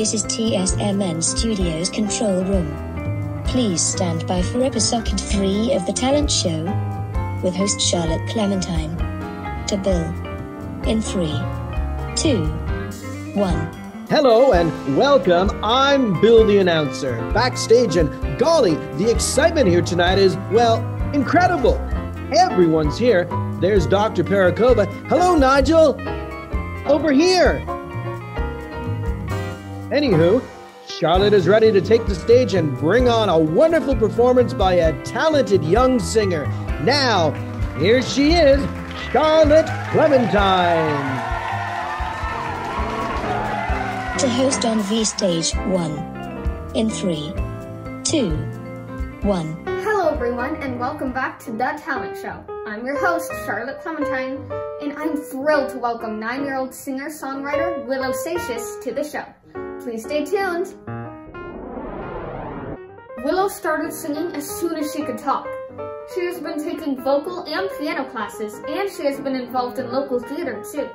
This is TSMN Studios control room. Please stand by for episode 3 of The Talent Show with host Charlotte Clementine. To Bill. In 3, 2, 1. Hello and welcome. I'm Bill the announcer, backstage, and golly, the excitement here tonight is, well, incredible. Everyone's here. There's Dr. Parakova. Hello, Nigel. Over here. Anywho, Charlotte is ready to take the stage and bring on a wonderful performance by a talented young singer. Now, here she is, Charlotte Clementine. To host on V Stage 1. In 3, 2, 1. Hello, everyone, and welcome back to The Talent Show. I'm your host, Charlotte Clementine, and I'm thrilled to welcome nine year old singer songwriter Willow Seixas to the show. Please stay tuned. Willow started singing as soon as she could talk. She has been taking vocal and piano classes, and she has been involved in local theater too.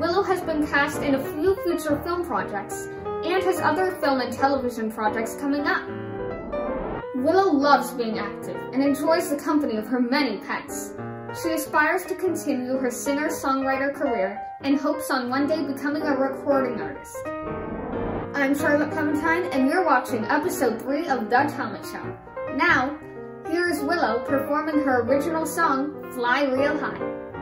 Willow has been cast in a few future film projects, and has other film and television projects coming up. Willow loves being active and enjoys the company of her many pets. She aspires to continue her singer-songwriter career and hopes on one day becoming a recording artist. I'm Charlotte Clementine, and you're watching episode 3 of The Talent Show. Now, here is Willow performing her original song, Fly Real High.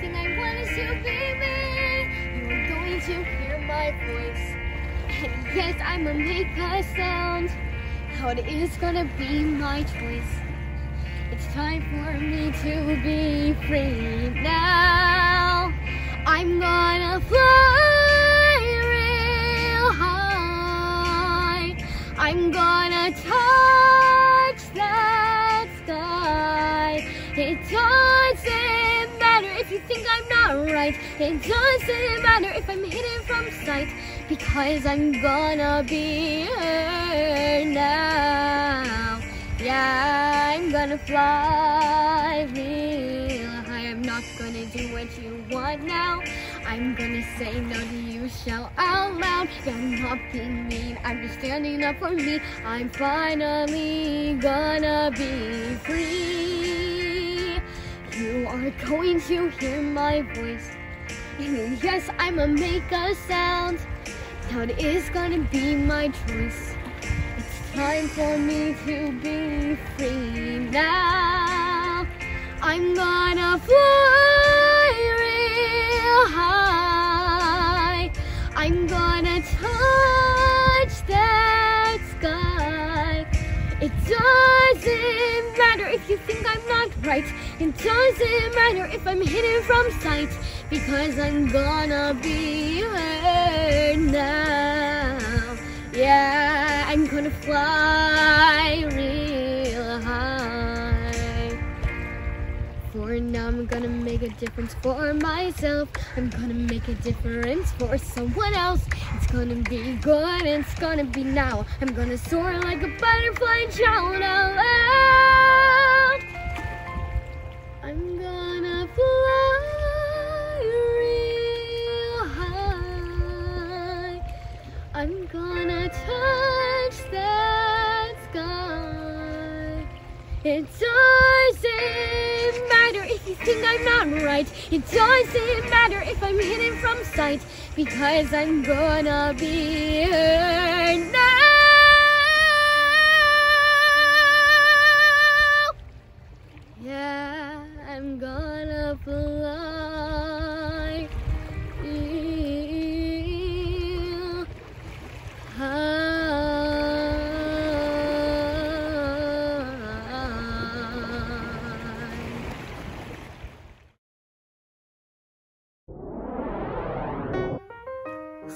The only thing I want is to be me. You're going to hear my voice. And yes, I'ma make a sound. How it is gonna be my choice. It's time for me to be free now. I'm gonna fly real high. I'm gonna touch that sky. It doesn't matter if you think right. It doesn't matter if I'm hidden from sight. Because I'm gonna be here now. Yeah, I'm gonna fly real high. I'm not gonna do what you want now. I'm gonna say no to you, shout out loud. Yeah, I'm not being mean, I'm just standing up for me. I'm finally gonna be free. Going to hear my voice. And yes, I'ma make a sound. It is gonna be my choice. It's time for me to be free now. I'm gonna fly real high. I'm gonna touch that sky. It doesn't if you think I'm not right. It doesn't matter if I'm hidden from sight. Because I'm gonna be here now. Yeah, I'm gonna fly real high. For now, I'm gonna make a difference for myself. I'm gonna make a difference for someone else. It's gonna be good, it's gonna be now. I'm gonna soar like a butterfly and shout out It doesn't matter if you think I'm not right. It doesn't matter if I'm hidden from sight. Because I'm gonna be here now.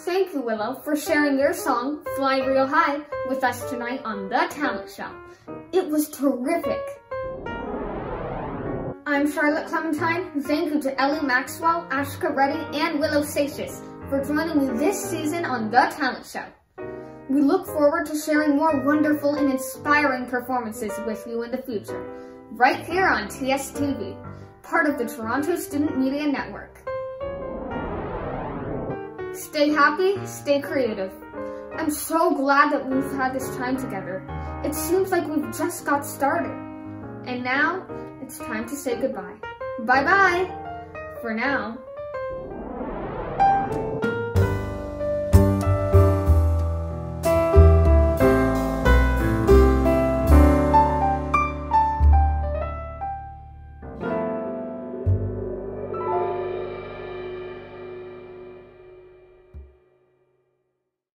Thank you, Willow, for sharing your song, Fly Real High, with us tonight on The Talent Show. It was terrific. I'm Charlotte Clementine. Thank you to Ellie Maxwell, Ashka Reddy, and Willow Seixas for joining me this season on The Talent Show. We look forward to sharing more wonderful and inspiring performances with you in the future, right here on TSTV, part of the Toronto Student Media Network. Stay happy, stay creative. I'm so glad that we've had this time together. It seems like we've just got started. And now, it's time to say goodbye. Bye-bye! For now,